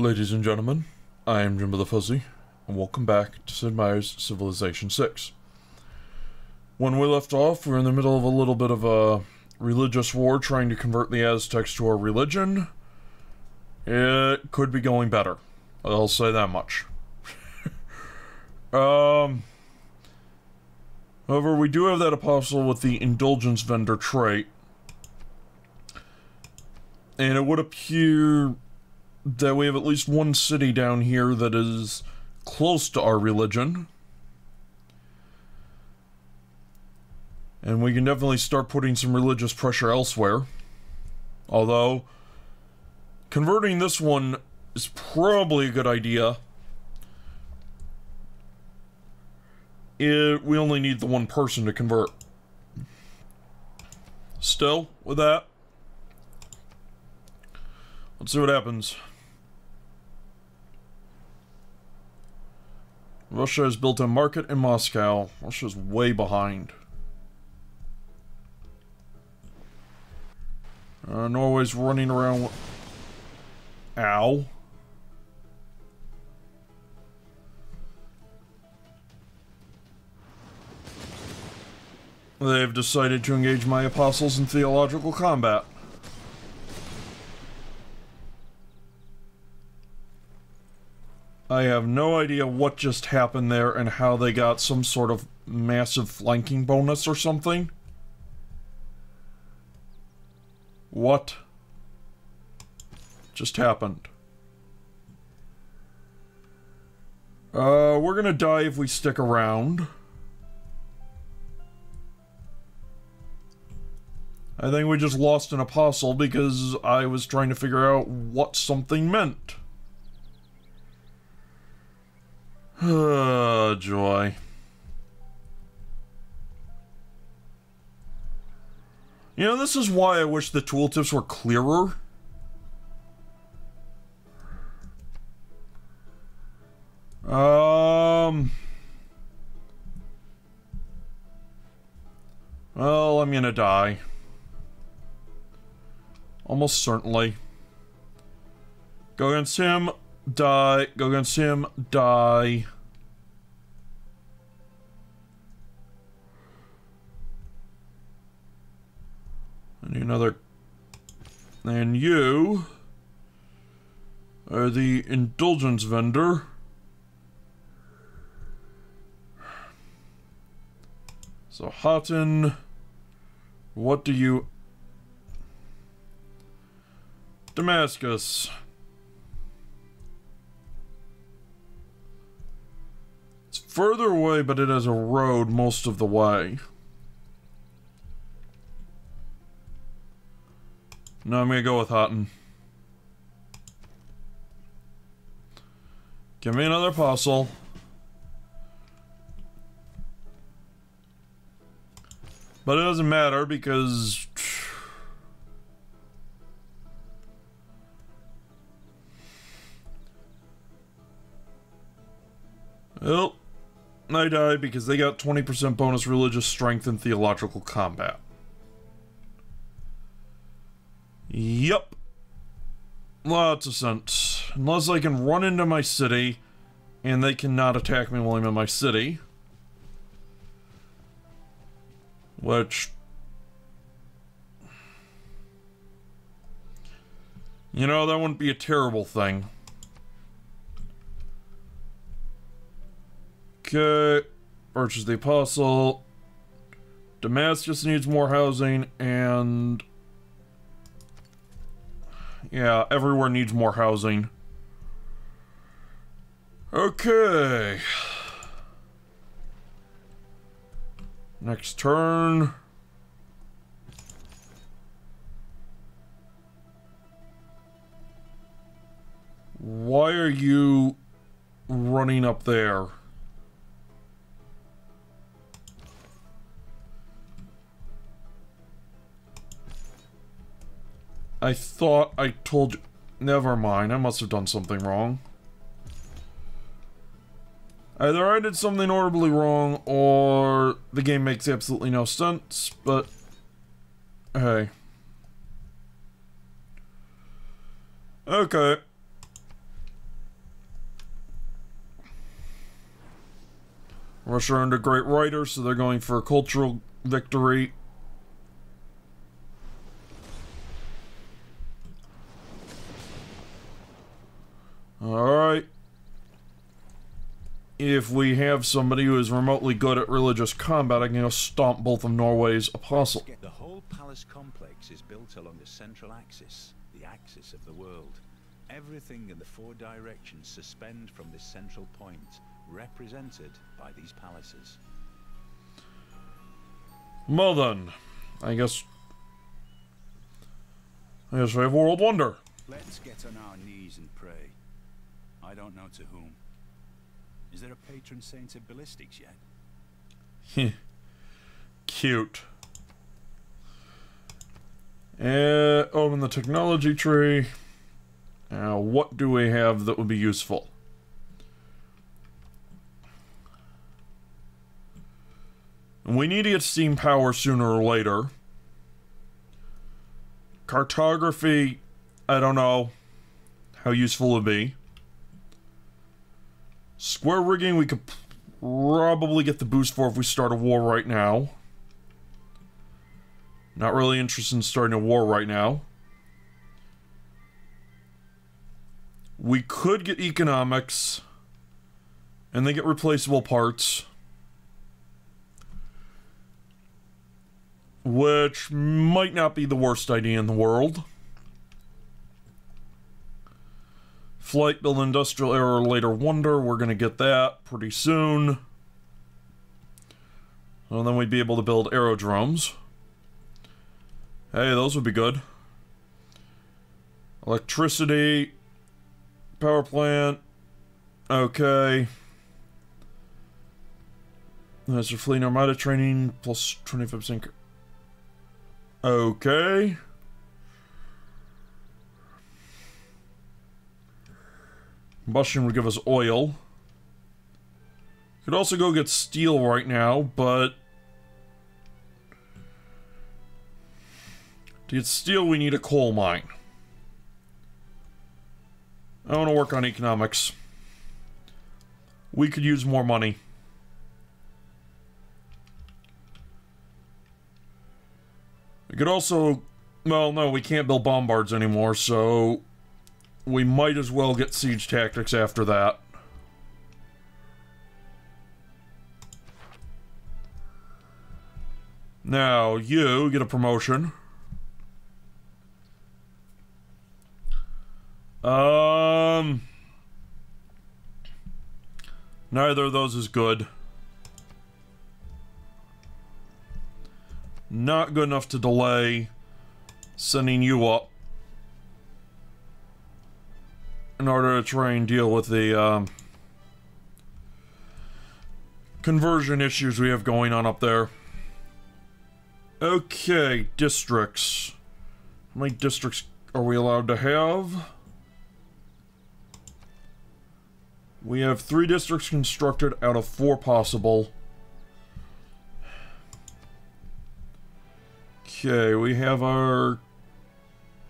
Ladies and gentlemen, I am Jimbo the Fuzzy, and welcome back to Sid Meier's Civilization 6. When we left off, we were in the middle of a little bit of a religious war trying to convert the Aztecs to our religion. It could be going better. I'll say that much. um. However, we do have that apostle with the indulgence vendor trait. And it would appear that we have at least one city down here that is close to our religion. And we can definitely start putting some religious pressure elsewhere. Although, converting this one is probably a good idea. It, we only need the one person to convert. Still, with that, let's see what happens. Russia has built a market in Moscow. Russia's way behind. Uh, Norway's running around. Ow. They've decided to engage my apostles in theological combat. I have no idea what just happened there and how they got some sort of massive flanking bonus or something. What just happened? Uh, we're gonna die if we stick around. I think we just lost an apostle because I was trying to figure out what something meant. Oh, joy. You know, this is why I wish the tooltips were clearer. Um... Well, I'm gonna die. Almost certainly. Go against him, die. Go against him, die. I need another. And you are the indulgence vendor. So, Houghton, what do you... Damascus. Further away, but it has a road most of the way. No, I'm gonna go with Houghton. Give me another apostle. But it doesn't matter because... Well, I died because they got 20% bonus religious strength in theological combat. Yup. Lots of sense. Unless I can run into my city, and they cannot attack me while I'm in my city. Which... You know, that wouldn't be a terrible thing. Okay. Purchase the Apostle. Damascus needs more housing, and... Yeah, everywhere needs more housing. Okay. Next turn. Why are you running up there? I thought I told you... Never mind, I must have done something wrong. Either I did something horribly wrong, or the game makes absolutely no sense, but... Hey. Okay. Russia are a great writer, so they're going for a cultural victory Alright. If we have somebody who is remotely good at religious combat, I can go stomp both of Norway's apostles. The whole palace complex is built along the central axis, the axis of the world. Everything in the four directions suspend from this central point, represented by these palaces. Well then, I guess... I guess we have World Wonder. Let's get on our knees and pray. I don't know to whom. Is there a patron saint of ballistics yet? Cute. Uh, open the technology tree. Now, what do we have that would be useful? We need to get steam power sooner or later. Cartography, I don't know how useful it would be. Square rigging, we could probably get the boost for if we start a war right now. Not really interested in starting a war right now. We could get economics and then get replaceable parts. Which might not be the worst idea in the world. Flight, build industrial error, later wonder. We're going to get that pretty soon. And then we'd be able to build aerodromes. Hey, those would be good. Electricity. Power plant. Okay. That's your fleet armada training plus 25%. Okay. Combustion would give us oil. Could also go get steel right now, but... To get steel, we need a coal mine. I want to work on economics. We could use more money. We could also... Well, no, we can't build bombards anymore, so... We might as well get siege tactics after that. Now, you get a promotion. Um... Neither of those is good. Not good enough to delay sending you up. In order to try and deal with the, um, conversion issues we have going on up there. Okay, districts. How many districts are we allowed to have? We have three districts constructed out of four possible. Okay, we have our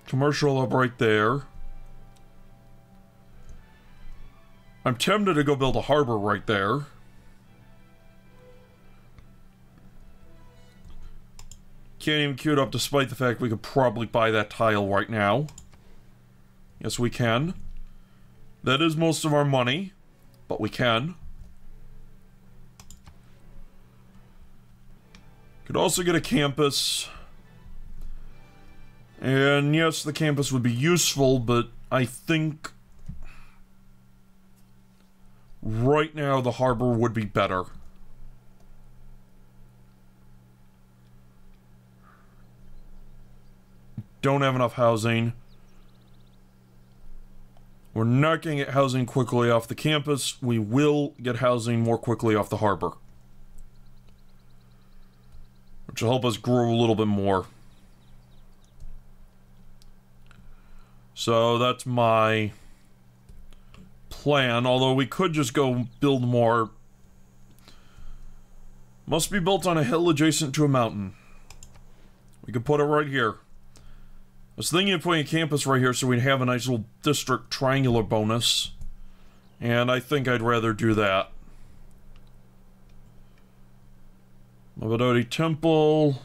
commercial up right there. I'm tempted to go build a harbor right there. Can't even queue it up despite the fact we could probably buy that tile right now. Yes, we can. That is most of our money, but we can. Could also get a campus. And yes, the campus would be useful, but I think right now the harbor would be better. Don't have enough housing. We're not going to get housing quickly off the campus. We will get housing more quickly off the harbor. Which will help us grow a little bit more. So that's my plan, although we could just go build more. Must be built on a hill adjacent to a mountain. We could put it right here. I was thinking of putting a campus right here so we'd have a nice little district triangular bonus. And I think I'd rather do that. Mahabodhi Temple.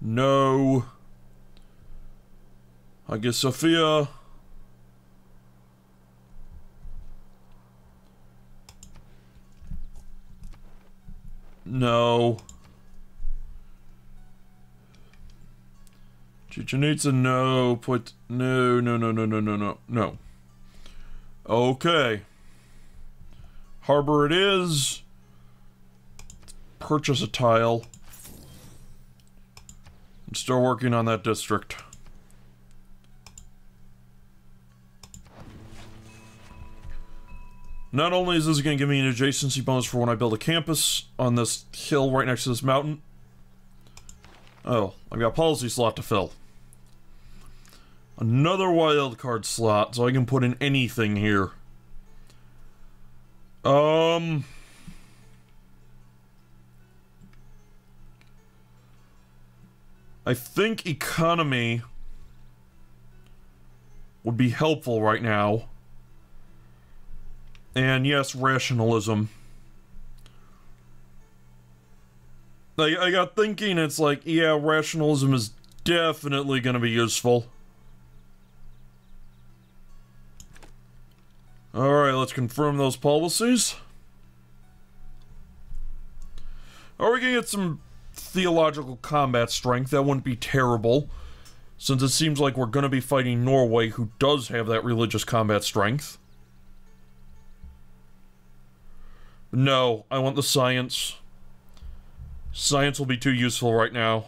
No. Hagia Sophia. No. Chichen Itza, no. Put no, no, no, no, no, no, no, no. Okay. Harbor it is. Purchase a tile. I'm still working on that district. Not only is this going to give me an adjacency bonus for when I build a campus on this hill right next to this mountain. Oh, I've got policy slot to fill. Another wild card slot, so I can put in anything here. Um... I think economy would be helpful right now. And yes, rationalism. I, I got thinking it's like, yeah, rationalism is definitely going to be useful. Alright, let's confirm those policies. Are we going to get some theological combat strength? That wouldn't be terrible. Since it seems like we're going to be fighting Norway, who does have that religious combat strength. No, I want the science. Science will be too useful right now.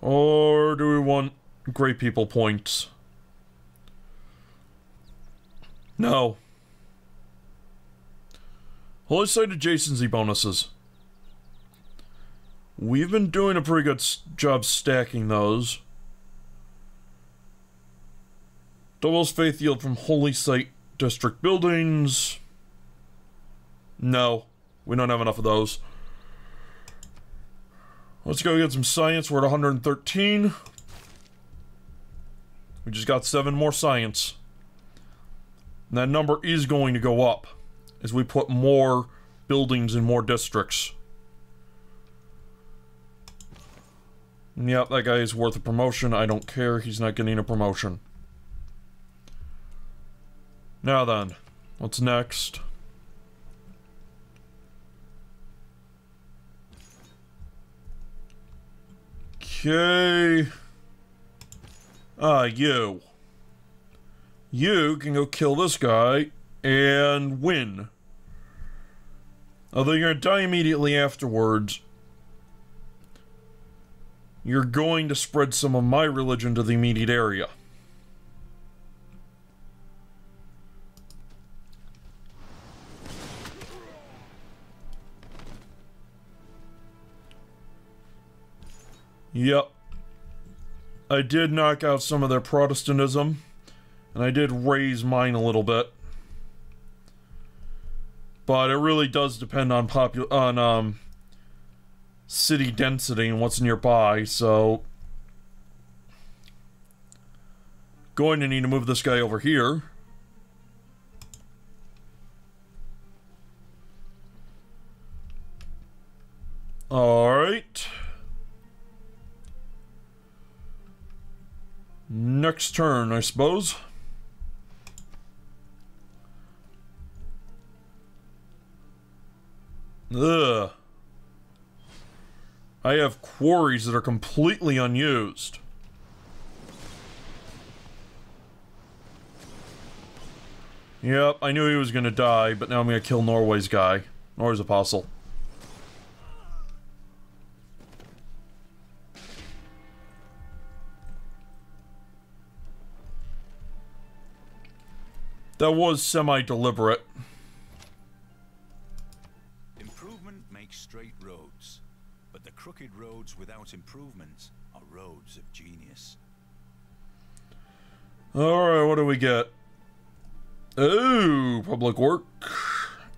Or do we want great people points? No. Holy Site adjacency bonuses. We've been doing a pretty good job stacking those. Doubles faith yield from Holy Site district buildings. No, we don't have enough of those. Let's go get some science. We're at 113. We just got seven more science. And that number is going to go up as we put more buildings in more districts. Yep, that guy is worth a promotion. I don't care. He's not getting a promotion. Now then, what's next? Okay. Ah, uh, you. You can go kill this guy and win. Although you're to die immediately afterwards, you're going to spread some of my religion to the immediate area. Yep. I did knock out some of their Protestantism, and I did raise mine a little bit. But it really does depend on popu on um city density and what's nearby, so going to need to move this guy over here. All right. Next turn, I suppose. Ugh. I have quarries that are completely unused. Yep, I knew he was gonna die, but now I'm gonna kill Norway's guy. Norway's apostle. That was semi-deliberate. Improvement makes straight roads, but the crooked roads without improvement are roads of genius. Alright, what do we get? Ooh, public work.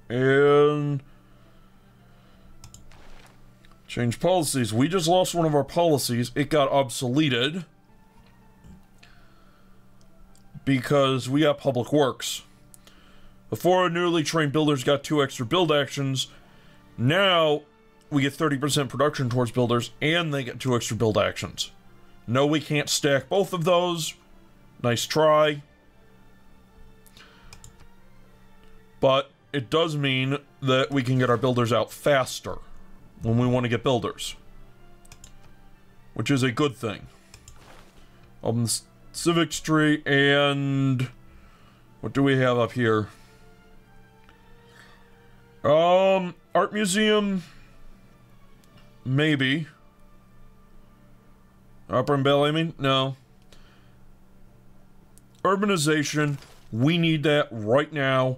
And... Change policies. We just lost one of our policies. It got obsoleted because we got public works. Before newly trained builders got two extra build actions. Now we get 30% production towards builders and they get two extra build actions. No, we can't stack both of those. Nice try. But it does mean that we can get our builders out faster when we want to get builders. Which is a good thing. Um, Civic Street and... What do we have up here? Um, Art Museum... Maybe. Opera and Ballet, I mean? No. Urbanization, we need that right now.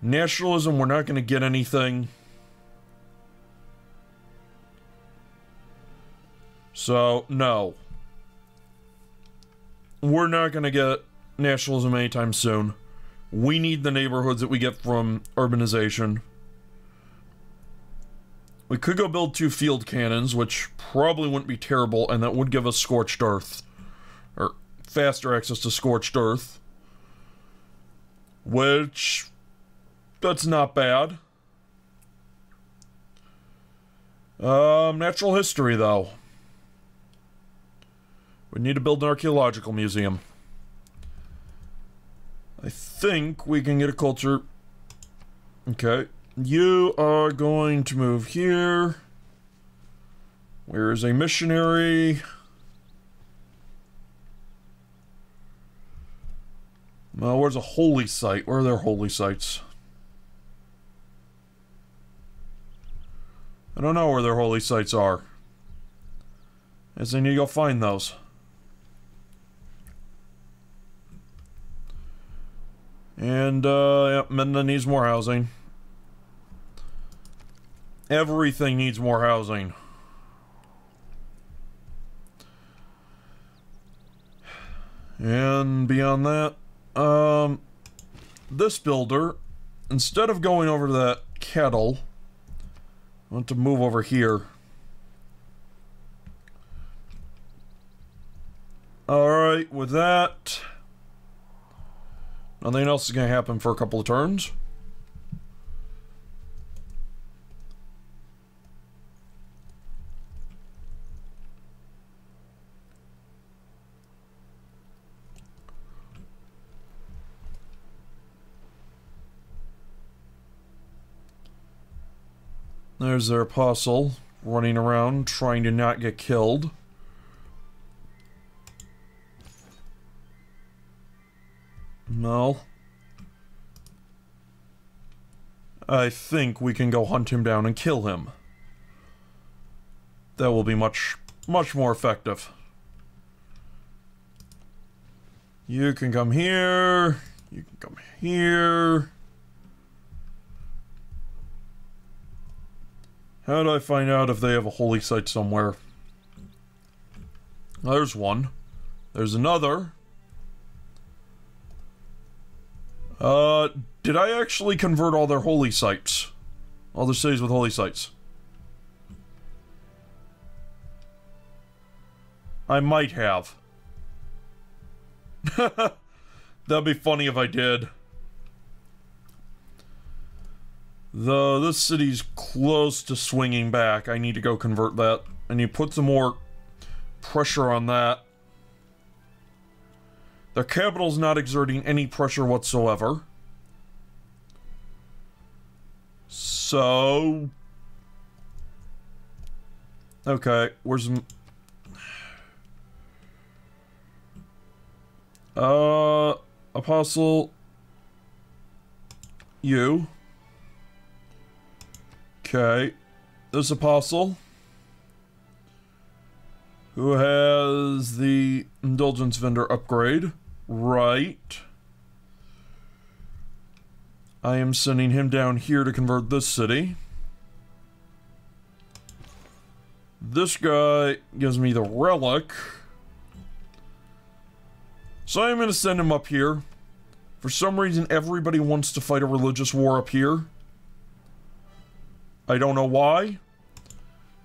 Nationalism, we're not going to get anything. So, no. We're not going to get nationalism anytime soon. We need the neighborhoods that we get from urbanization. We could go build two field cannons, which probably wouldn't be terrible, and that would give us Scorched Earth. Or faster access to Scorched Earth. Which... That's not bad. Um, natural history, though. We need to build an archaeological museum. I think we can get a culture. Okay. You are going to move here. Where is a missionary? Well, where's a holy site? Where are their holy sites? I don't know where their holy sites are. As they need to go find those. And, uh, yep, Medina needs more housing. Everything needs more housing. And beyond that, um, this builder, instead of going over to that kettle, I want to move over here. Alright, with that, nothing else is going to happen for a couple of turns. There's their apostle running around trying to not get killed. No. I think we can go hunt him down and kill him. That will be much, much more effective. You can come here. You can come here. How do I find out if they have a holy site somewhere? There's one. There's another. Uh, did I actually convert all their holy sites? All the cities with holy sites? I might have. That'd be funny if I did. The this city's close to swinging back. I need to go convert that. And you put some more pressure on that. The capital's not exerting any pressure whatsoever. So... Okay, where's... Uh... Apostle... You... Okay. This apostle who has the indulgence vendor upgrade. Right. I am sending him down here to convert this city. This guy gives me the relic. So I'm going to send him up here. For some reason, everybody wants to fight a religious war up here. I don't know why.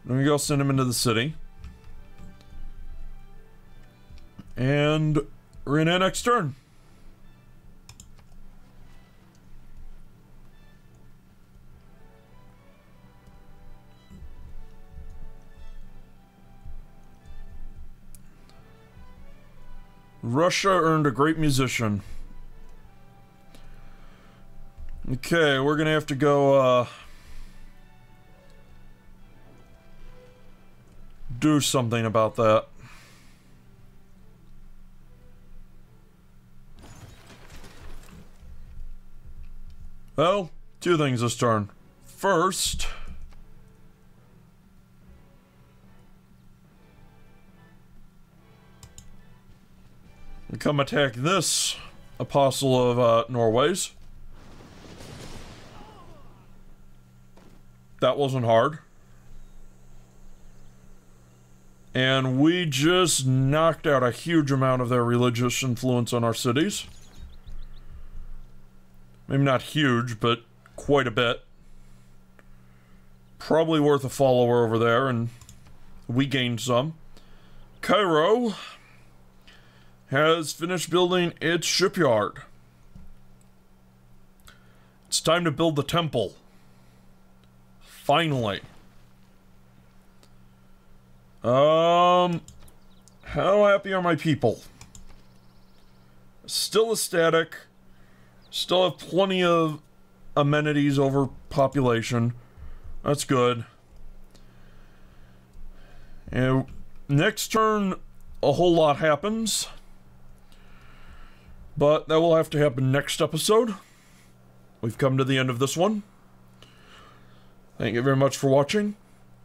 Let me go send him into the city. And Arena next turn. Russia earned a great musician. Okay, we're gonna have to go, uh... Do something about that. Well, two things this turn. First... We come attack this apostle of uh, Norway's. That wasn't hard. And we just knocked out a huge amount of their religious influence on our cities. Maybe not huge, but quite a bit. Probably worth a follower over there, and we gained some. Cairo has finished building its shipyard. It's time to build the temple. Finally. Um, how happy are my people? Still ecstatic. Still have plenty of amenities over population. That's good. And next turn, a whole lot happens. But that will have to happen next episode. We've come to the end of this one. Thank you very much for watching.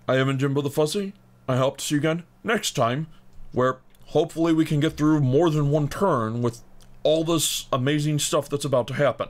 I am Jimbo the Fuzzy. I hope to see you again next time, where hopefully we can get through more than one turn with all this amazing stuff that's about to happen.